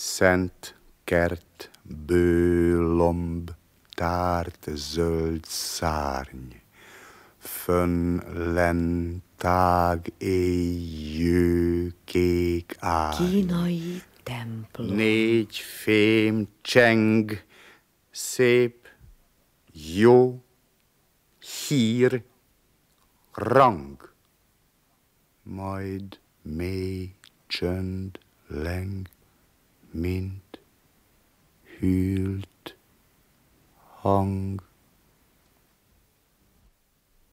Szent kert, bőlomb, tárt zöld szárny, fönn len tág éjjő kék ág. Kínai templom. Négy fém cseng, szép, jó, hír, rang, majd mély csönd leng, mint hűlt hang.